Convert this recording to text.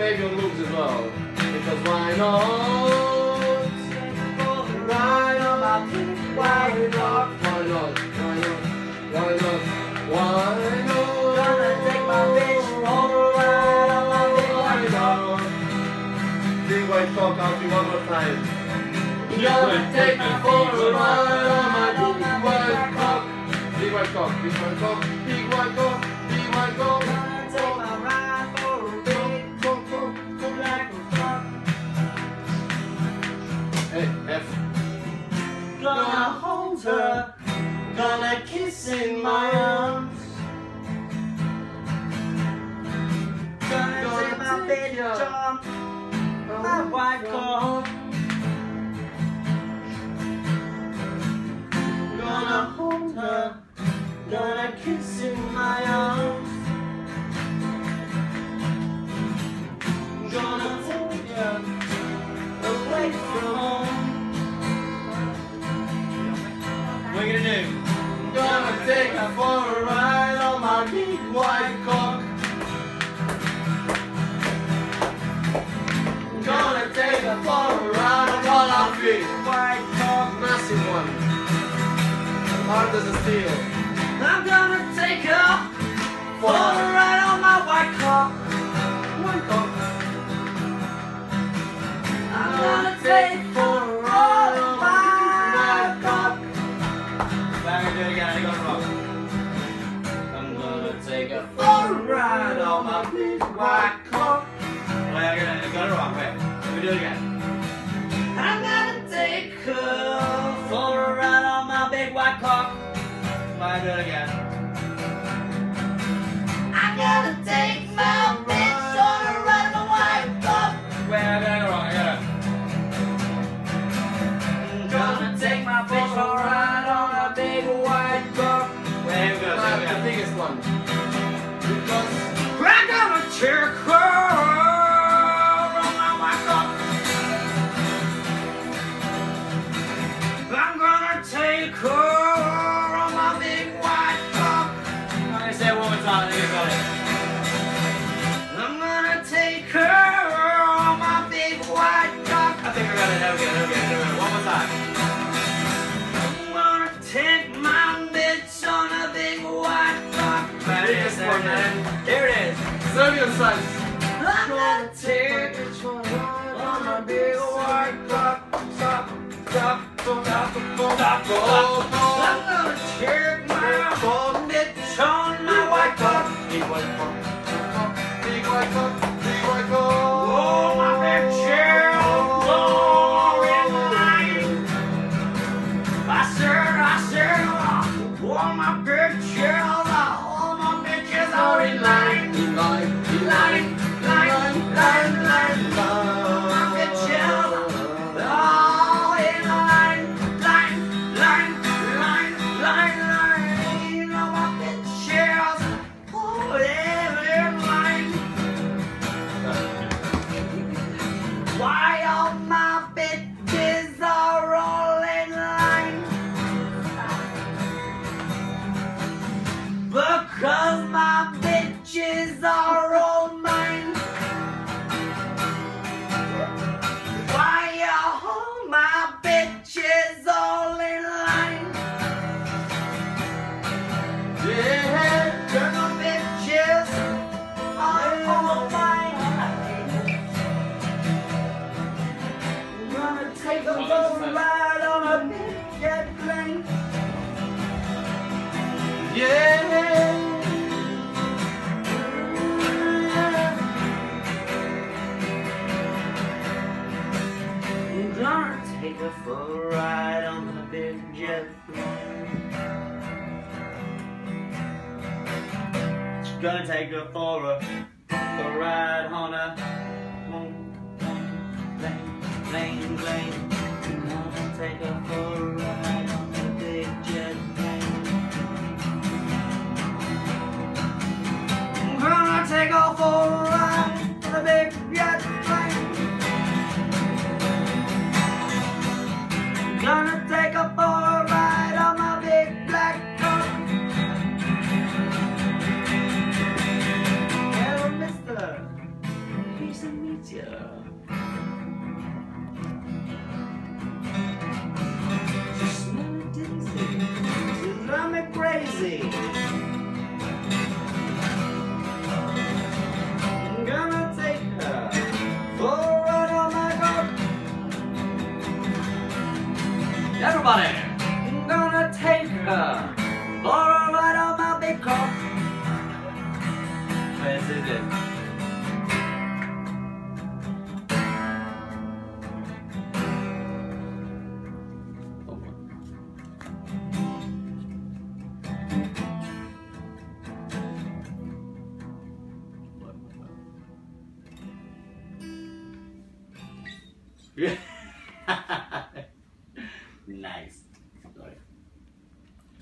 maybe on moves as well. Because why not? On my why not? Why not? Why not? Why not? Why not? Gonna take my bitch for a ride on my big white dog. Big white cock out you one more time. Gonna take me for a ride on my big white cock. Big white cock, big white cock, big white cock, big white cock. Gonna kiss in my arms. Gonna take my my oh, white coat. Gonna hold her, gonna kiss in my arms. Gonna take her away from home. What are you gonna do? Take her for a ride on my big white cock. Gonna take her for a ride on my big white cock. Massive one. Hard as a steel. I'm gonna take her Back do it again. I got it wrong. I'm gonna take a ride on my big white car. Wait, I got it, I got it wrong. Wait, let me do it again. I'm gonna take a ride on my big white car. Let me do it again. Serbian size. I'm gonna take on my big white car. Stop, stop, stop, stop, stop, stop. I'm gonna take my bitch on my white. Big white cock. Big white. Big white. Oh, my bitch, yeah, oh, in line. I said, I said, oh, my bitch, yeah, all my bitches are in line. In line. Line, my take her for a ride on a big jet plane. Gonna take her for a, for a ride on a plane, plane, plane. Take a ride easy. I'm gonna take her for a ride on my. Everybody! I'm gonna take her for a ride on my big car. Yeah.